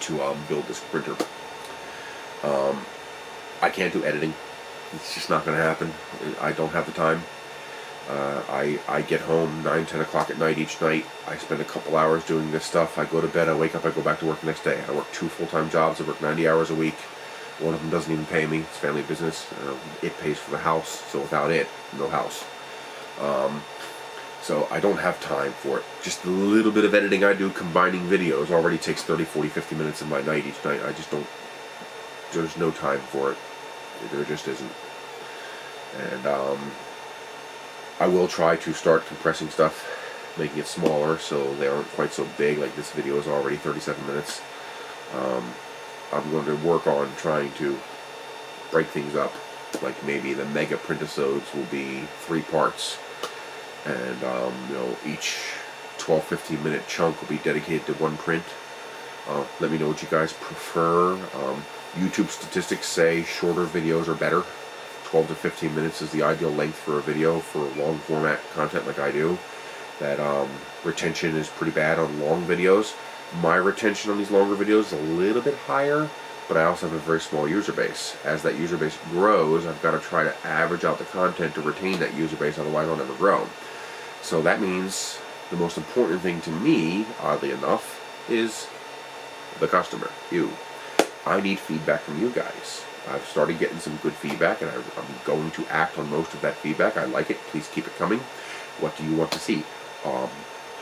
to um, build this printer um, I can't do editing it's just not going to happen I don't have the time uh, I, I get home 9, 10 o'clock at night each night. I spend a couple hours doing this stuff. I go to bed, I wake up, I go back to work the next day. I work two full-time jobs. I work 90 hours a week. One of them doesn't even pay me. It's family business. Uh, it pays for the house, so without it, no house. Um, so I don't have time for it. Just the little bit of editing I do combining videos already takes 30, 40, 50 minutes of my night each night. I just don't, there's no time for it. There just isn't. And, um, I will try to start compressing stuff, making it smaller so they aren't quite so big. Like this video is already 37 minutes. Um, I'm going to work on trying to break things up. Like maybe the mega printisodes will be three parts, and um, you know each 12-15 minute chunk will be dedicated to one print. Uh, let me know what you guys prefer. Um, YouTube statistics say shorter videos are better. 12 to 15 minutes is the ideal length for a video for long format content like I do. That um, retention is pretty bad on long videos. My retention on these longer videos is a little bit higher, but I also have a very small user base. As that user base grows, I've got to try to average out the content to retain that user base, otherwise I'll never grow. So that means the most important thing to me, oddly enough, is the customer, you. I need feedback from you guys. I've started getting some good feedback, and I, am going to act on most of that feedback. I like it. Please keep it coming. What do you want to see? Um,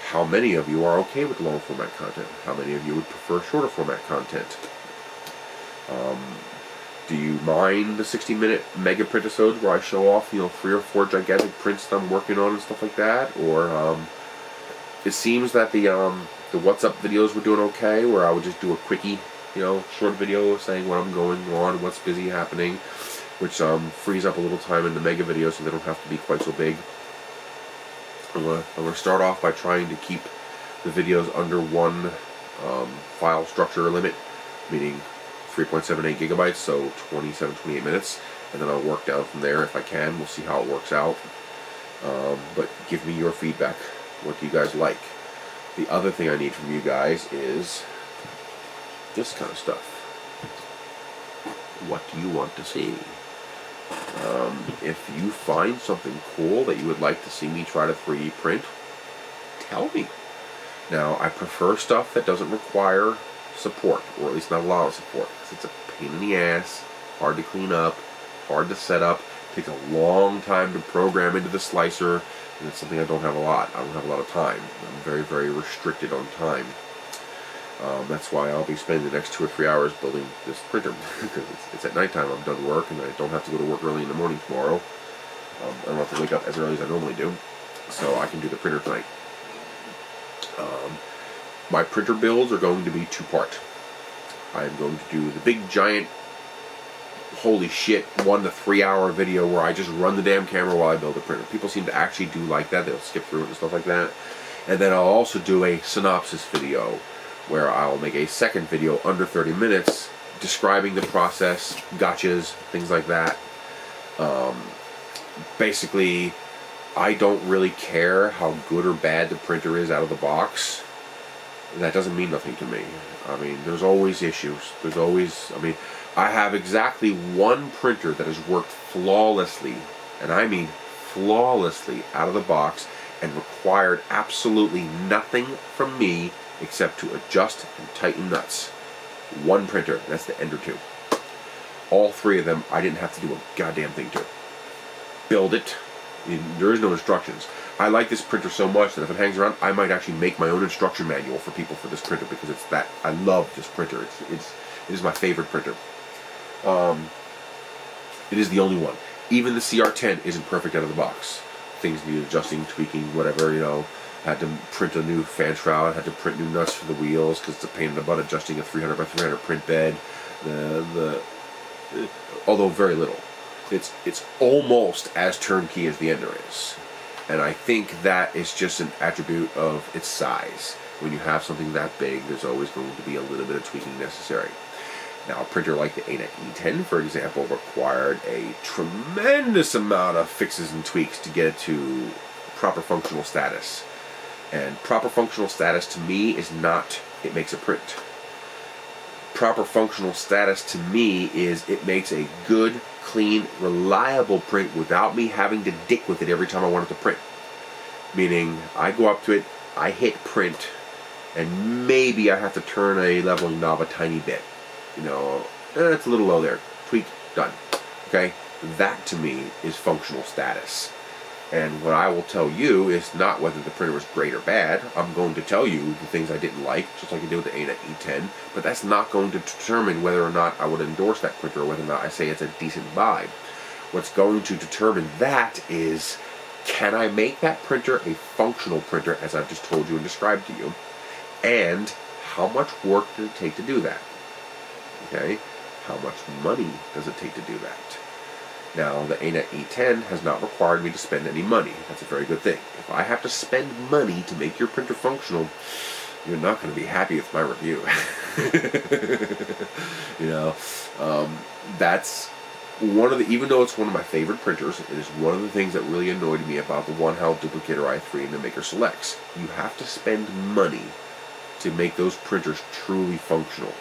how many of you are okay with long format content? How many of you would prefer shorter format content? Um, Do you mind the 60 minute mega print episodes where I show off, you know, three or four gigantic prints that I'm working on and stuff like that? Or um, it seems that the um, the what's up videos were doing okay, where I would just do a quickie, you know, short video saying what I'm going on, what's busy happening, which um, frees up a little time in the mega videos so they don't have to be quite so big. I'm gonna, I'm gonna start off by trying to keep the videos under one um, file structure limit, meaning 3.78 gigabytes, so 27, 28 minutes, and then I'll work down from there if I can. We'll see how it works out. Um, but give me your feedback. What do you guys like? The other thing I need from you guys is this kind of stuff. What do you want to see? Um, if you find something cool that you would like to see me try to 3D print, tell me. Now, I prefer stuff that doesn't require support, or at least not a lot of support, because it's a pain in the ass, hard to clean up, hard to set up, takes a long time to program into the slicer, and it's something I don't have a lot. I don't have a lot of time. I'm very, very restricted on time. Um, that's why I'll be spending the next two or three hours building this printer, because it's, it's, at nighttime, I'm done work, and I don't have to go to work early in the morning tomorrow. Um, I don't have to wake up as early as I normally do, so I can do the printer tonight. Um, my printer builds are going to be two-part. I am going to do the big giant holy shit one to three hour video where I just run the damn camera while I build a printer. People seem to actually do like that. They'll skip through it and stuff like that. And then I'll also do a synopsis video where I'll make a second video under 30 minutes describing the process, gotchas, things like that. Um, basically, I don't really care how good or bad the printer is out of the box. That doesn't mean nothing to me. I mean, there's always issues. There's always, I mean, I have exactly one printer that has worked flawlessly, and I mean flawlessly out of the box and required absolutely nothing from me except to adjust and tighten nuts. One printer, that's the Ender 2. All three of them, I didn't have to do a goddamn thing to. Build it, there is no instructions. I like this printer so much that if it hangs around, I might actually make my own instruction manual for people for this printer because it's that I love this printer. It's it's it is my favorite printer. Um, it is the only one. Even the CR10 isn't perfect out of the box. Things need adjusting, tweaking, whatever. You know, I had to print a new fan shroud. Had to print new nuts for the wheels because it's a pain in the butt adjusting a 300 by 300 print bed. The the although very little it's it's almost as turnkey as the Ender is. And I think that is just an attribute of its size. When you have something that big, there's always going to be a little bit of tweaking necessary. Now, a printer like the ANET E10, for example, required a tremendous amount of fixes and tweaks to get it to proper functional status. And proper functional status to me is not it makes a print. Proper functional status to me is it makes a good clean, reliable print without me having to dick with it every time I want it to print. Meaning, I go up to it, I hit print, and maybe I have to turn a leveling knob a tiny bit. You know, eh, it's a little low there. Tweak, done. Okay? That to me is functional status. And what I will tell you is not whether the printer was great or bad. I'm going to tell you the things I didn't like, just like I did with the ANET E10, but that's not going to determine whether or not I would endorse that printer or whether or not I say it's a decent buy. What's going to determine that is can I make that printer a functional printer as I've just told you and described to you? And how much work does it take to do that? Okay? How much money does it take to do that? Now, the ANET E10 has not required me to spend any money. That's a very good thing. If I have to spend money to make your printer functional, you're not going to be happy with my review. you know, um, that's one of the, even though it's one of my favorite printers, it is one of the things that really annoyed me about the Wanhao Duplicator i3 and the Maker Selects. You have to spend money to make those printers truly functional.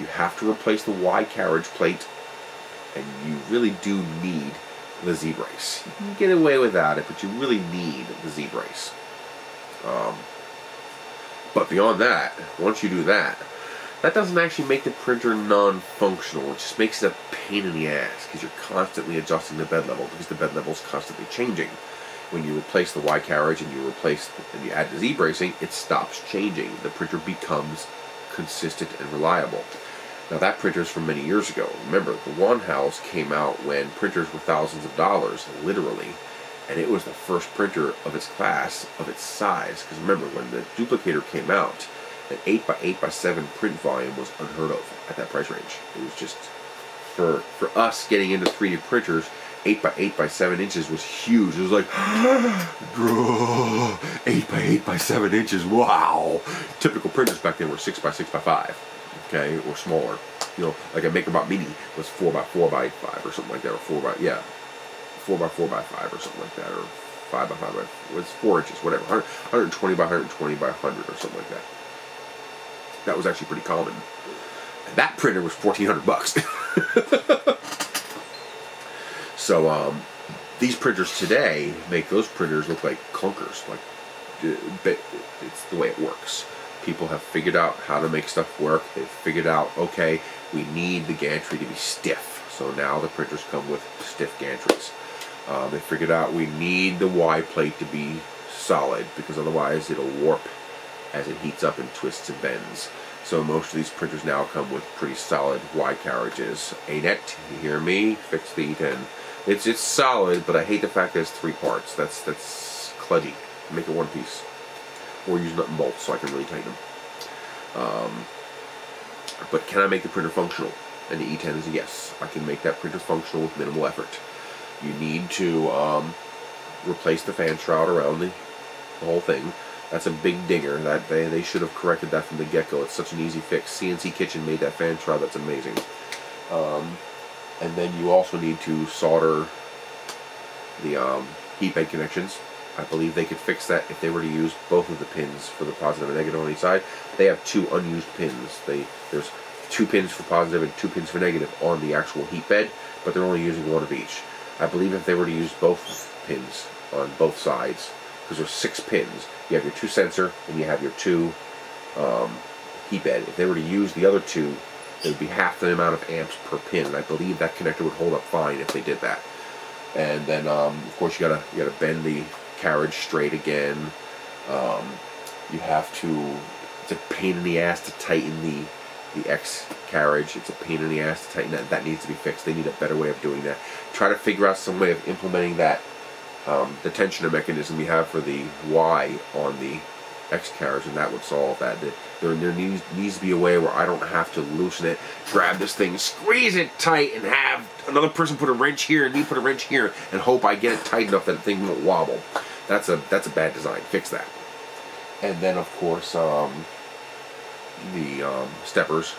You have to replace the Y carriage plate and you really do need the Z-brace. You can get away without it, but you really need the Z-brace. Um, but beyond that, once you do that, that doesn't actually make the printer non-functional. It just makes it a pain in the ass because you're constantly adjusting the bed level because the bed level is constantly changing. When you replace the Y carriage and you replace and you add the Z bracing, it stops changing. The printer becomes consistent and reliable. Now that printer is from many years ago. Remember, the Wanhao came out when printers were thousands of dollars, literally, and it was the first printer of its class, of its size. Because remember, when the duplicator came out, an 8 by 8 by 7 print volume was unheard of at that price range. It was just for for us getting into 3D printers. 8 by 8 by 7 inches was huge. It was like, 8 by 8 by 7 inches, wow. Typical printers back then were 6 by 6 by 5, okay, or smaller. You know, like a MakerBot Mini was 4 by 4 by 5 or something like that, or 4 by, yeah, 4 by 4 by 5 or something like that, or 5 by 5 by, was 4 inches, whatever, 120 by 120 by 100 or something like that. That was actually pretty common. And that printer was 1400 bucks. so, um, these printers today make those printers look like clunkers. Like, it's the way it works. People have figured out how to make stuff work. They've figured out, okay, we need the gantry to be stiff. So now the printers come with stiff gantries. Um, they figured out we need the Y plate to be solid because otherwise it'll warp as it heats up and twists and bends. So most of these printers now come with pretty solid Y carriages. ANET, you hear me? Fix the E10. It's it's solid, but I hate the fact that it's three parts. That's that's kludgy. Make it one piece. Or use nut and bolts so I can really tighten them. Um, but can I make the printer functional? And the E10 is a yes. I can make that printer functional with minimal effort. You need to um, replace the fan shroud around the, the whole thing. That's a big dinger. That they, they should have corrected that from the get-go. It's such an easy fix. CNC Kitchen made that fan shroud. That's amazing. Um, and then you also need to solder the um, heat bed connections. I believe they could fix that if they were to use both of the pins for the positive and negative on each side. They have two unused pins. They there's two pins for positive and two pins for negative on the actual heat bed, but they're only using one of each. I believe if they were to use both pins on both sides, because there's six pins, you have your two sensor and you have your two um, heat bed. If they were to use the other two, it would be half the amount of amps per pin, and I believe that connector would hold up fine if they did that. And then, um, of course, you gotta you gotta bend the carriage straight again. Um, you have to. It's a pain in the ass to tighten the the X carriage. It's a pain in the ass to tighten that. That needs to be fixed. They need a better way of doing that. Try to figure out some way of implementing that um, the tensioner mechanism we have for the Y on the X carriage, and that would solve that. There, there needs, needs to be a way where I don't have to loosen it, grab this thing, squeeze it tight, and have another person put a wrench here and me put a wrench here, and hope I get it tight enough that the thing won't wobble. That's a that's a bad design. Fix that. And then of course um, the um, steppers.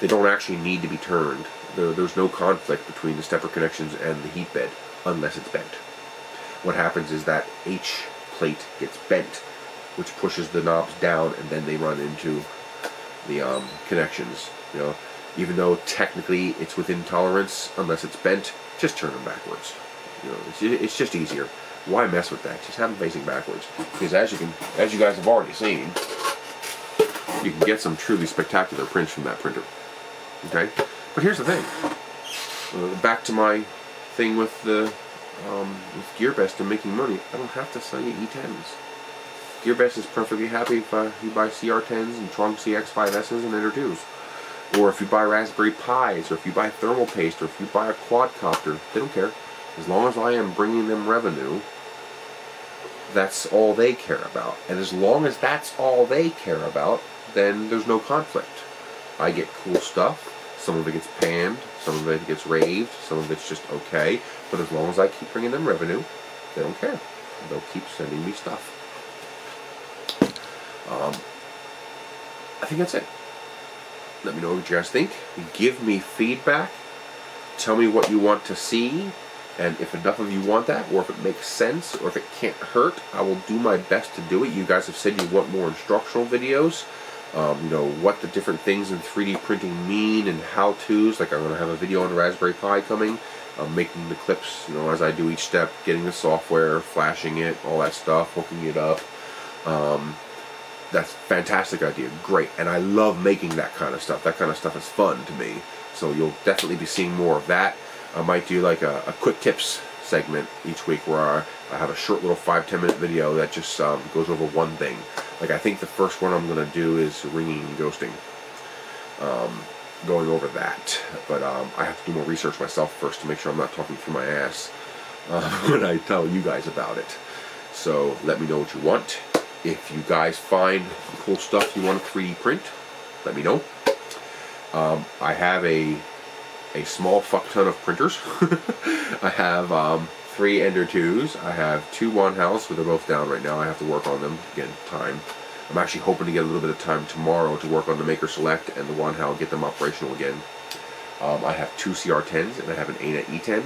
They don't actually need to be turned. There, there's no conflict between the stepper connections and the heat bed unless it's bent. What happens is that H plate gets bent which pushes the knobs down and then they run into the um, connections. You know, even though technically it's within tolerance, unless it's bent, just turn them backwards. You know, it's, it's just easier. Why mess with that? Just have them facing backwards. Because as you can, as you guys have already seen, you can get some truly spectacular prints from that printer. Okay, but here's the thing. Uh, back to my thing with the um, with GearBest and making money. I don't have to sell you E10s. GearBest is perfectly happy if uh, you buy CR10s and Tronxy X5Ss and Ender 2s. Or if you buy Raspberry Pis, or if you buy thermal paste, or if you buy a quadcopter, they don't care. As long as I am bringing them revenue, that's all they care about. And as long as that's all they care about, then there's no conflict. I get cool stuff. Some of it gets panned, some of it gets raved, some of it's just okay. But as long as I keep bringing them revenue, they don't care. They'll keep sending me stuff. Um, I think that's it. Let me know what you guys think. Give me feedback. Tell me what you want to see. And if enough of you want that, or if it makes sense, or if it can't hurt, I will do my best to do it. You guys have said you want more instructional videos. Um, you know, what the different things in 3D printing mean and how-tos. Like I'm going to have a video on Raspberry Pi coming. I'm making the clips, you know, as I do each step, getting the software, flashing it, all that stuff, hooking it up. Um, that's fantastic idea, great. And I love making that kind of stuff. That kind of stuff is fun to me. So you'll definitely be seeing more of that. I might do like a, a quick tips segment each week where I, have a short little five ten minute video that just um, goes over one thing. Like I think the first one I'm going to do is ringing and ghosting. Um, going over that. But um, I have to do more research myself first to make sure I'm not talking through my ass uh, when I tell you guys about it. So let me know what you want. If you guys find cool stuff you want to 3D print, let me know. Um, I have a a small fuck ton of printers. I have um, three Ender 2s. I have two One Wanhaos, but they're both down right now. I have to work on them. Again, time. I'm actually hoping to get a little bit of time tomorrow to work on the Maker Select and the Wanhao, get them operational again. Um, I have two CR10s and I have an ANET E10.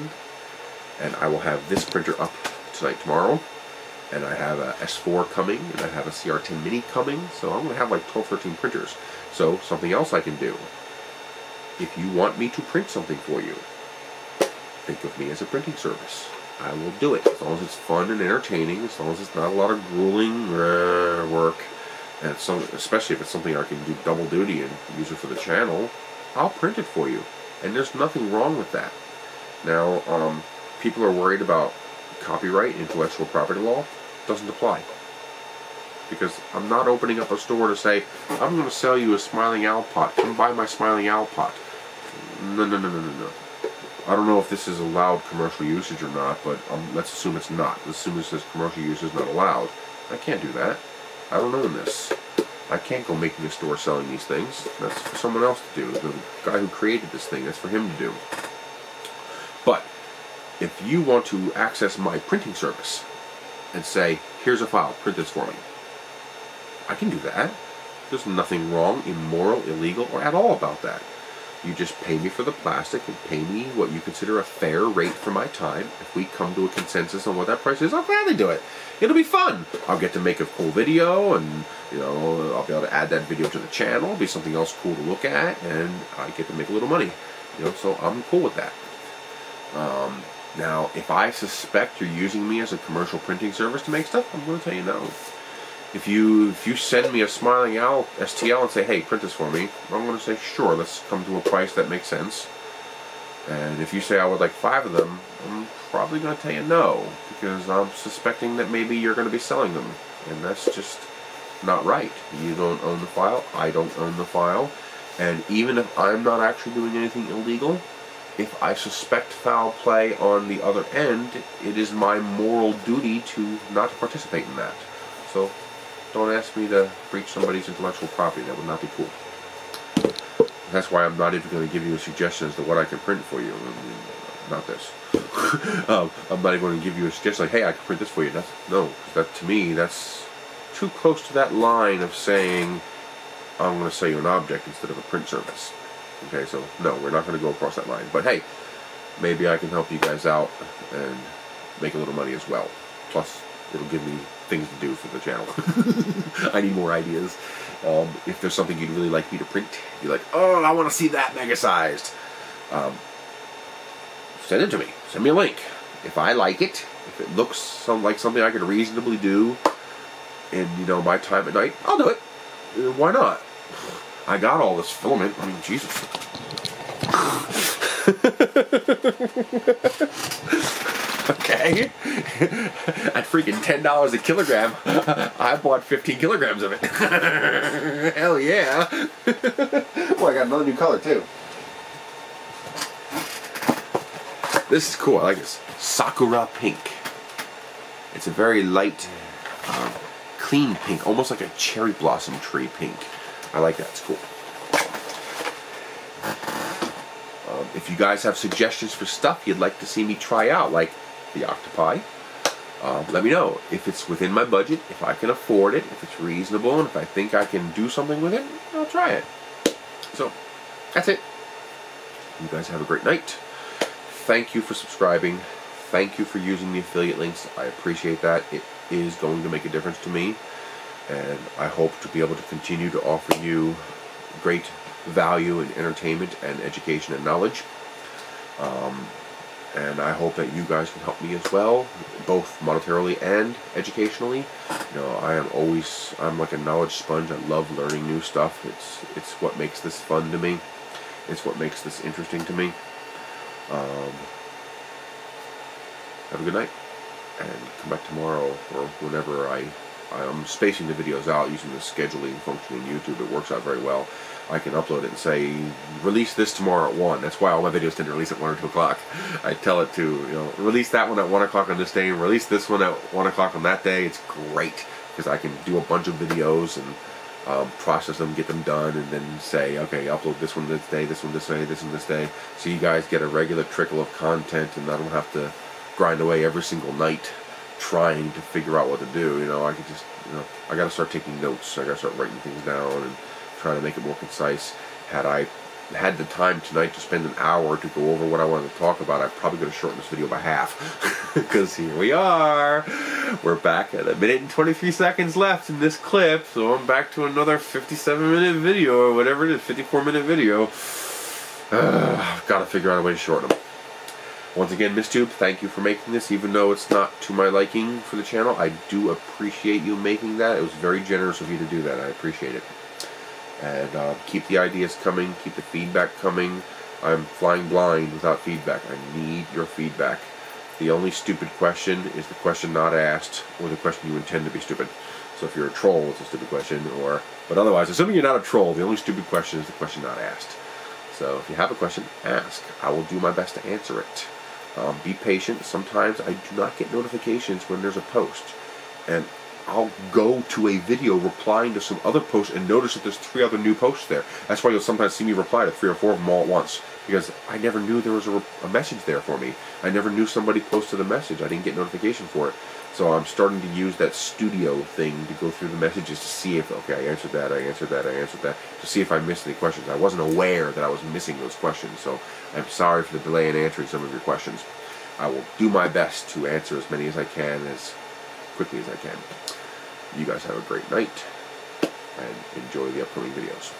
And I will have this printer up tonight, tomorrow. And I have a S4 coming and I have a CR10 Mini coming. So I'm going to have like 12, 13 printers. So something else I can do. If you want me to print something for you, think of me as a printing service. I will do it as long as it's fun and entertaining, as long as it's not a lot of grueling uh, work, and some, especially if it's something I can do double duty and use it for the channel, I'll print it for you. And there's nothing wrong with that. Now, um, people are worried about copyright, intellectual property law. Doesn't apply. Because I'm not opening up a store to say, I'm going to sell you a Smiling Owl pot. Come buy my Smiling Owl pot. No, no, no, no, no, no. I don't know if this is allowed commercial usage or not, but um, let's assume it's not. Let's assume it says commercial use is not allowed. I can't do that. I don't own this. I can't go making a store selling these things. That's for someone else to do. The guy who created this thing, that's for him to do. But if you want to access my printing service and say, here's a file, print this for me, I can do that. There's nothing wrong, immoral, illegal, or at all about that. You just pay me for the plastic and pay me what you consider a fair rate for my time. If we come to a consensus on what that price is, I'll gladly do it. It'll be fun. I'll get to make a cool video and, you know, I'll be able to add that video to the channel, It'll be something else cool to look at, and I get to make a little money. You know, so I'm cool with that. Um, now, if I suspect you're using me as a commercial printing service to make stuff, I'm going to tell you no. If you if you send me a Smiling Owl STL and say, hey, print this for me, I'm going to say, sure, let's come to a price that makes sense. And if you say I would like five of them, I'm probably going to tell you no, because I'm suspecting that maybe you're going to be selling them. And that's just not right. You don't own the file, I don't own the file. And even if I'm not actually doing anything illegal, if I suspect foul play on the other end, it is my moral duty to not participate in that. So don't ask me to breach somebody's intellectual property. That would not be cool. That's why I'm not even going to give you a suggestion as to what I can print for you. Not this. um, I'm not even going to give you a suggestion like, hey, I can print this for you. That's, no, that to me, that's too close to that line of saying I'm going to sell you an object instead of a print service. Okay, so no, we're not going to go across that line. But hey, maybe I can help you guys out and make a little money as well. Plus, it'll give me things to do for the channel. I need more ideas. Um, if there's something you'd really like me to print, you're like, oh, I want to see that mega sized. Um, send it to me. Send me a link. If I like it, if it looks some, like something I could reasonably do in you know my time at night, I'll do it. Uh, why not? I got all this filament. I mean, Jesus. okay? At freaking ten dollars a kilogram, I bought fifteen kilograms of it. Hell yeah!
oh, I got another new color too.
This is cool. I like this sakura pink. It's a very light, uh, clean pink, almost like a cherry blossom tree pink. I like that. It's cool. Um, if you guys have suggestions for stuff you'd like to see me try out, like the OctoPi. Uh, let me know if it's within my budget, if I can afford it, if it's reasonable, and if I think I can do something with it, I'll try it. So, that's it. You guys have a great night. Thank you for subscribing. Thank you for using the affiliate links. I appreciate that. It is going to make a difference to me. And I hope to be able to continue to offer you great value and entertainment and education and knowledge. Um, and I hope that you guys can help me as well, both monetarily and educationally. You know, I am always I'm like a knowledge sponge. I love learning new stuff. It's it's what makes this fun to me. It's what makes this interesting to me. Um, have a good night, and come back tomorrow or whenever I I'm spacing the videos out using the scheduling function in YouTube. It works out very well. I can upload it and say, release this tomorrow at 1. That's why all my videos tend to release at 1 or 2 o'clock. I tell it to, you know, release that one at 1 o'clock on this day, and release this one at 1 o'clock on that day. It's great because I can do a bunch of videos and um, process them, get them done, and then say, okay, upload this one this day, this one this day, this one this day. So you guys get a regular trickle of content and I don't have to grind away every single night trying to figure out what to do. You know, I could just, you know, I got to start taking notes. I got to start writing things down and trying to make it more concise. Had I had the time tonight to spend an hour to go over what I wanted to talk about, I probably could have shortened this video by half. Because here we are. We're back at a minute and 23 seconds left in this clip, so I'm back to another 57 minute video or whatever it is, 54 minute video. Uh, I've got to figure out a way to shorten them. Once again, MissTube, thank you for making this, even though it's not to my liking for the channel. I do appreciate you making that. It was very generous of you to do that. I appreciate it. And uh, keep the ideas coming, keep the feedback coming. I'm flying blind without feedback. I need your feedback. The only stupid question is the question not asked, or the question you intend to be stupid. So if you're a troll, it's a stupid question, or but otherwise, assuming you're not a troll, the only stupid question is the question not asked. So if you have a question, ask. I will do my best to answer it. Um, be patient. Sometimes I do not get notifications when there's a post. And I'll go to a video replying to some other posts and notice that there's three other new posts there. That's why you'll sometimes see me reply to three or four of them all at once. Because I never knew there was a, a message there for me. I never knew somebody posted a message. I didn't get notification for it. So I'm starting to use that studio thing to go through the messages to see if, okay, I answered that, I answered that, I answered that, to see if I missed any questions. I wasn't aware that I was missing those questions, so I'm sorry for the delay in answering some of your questions. I will do my best to answer as many as I can as quickly as I can. You guys have a great night and enjoy the upcoming videos.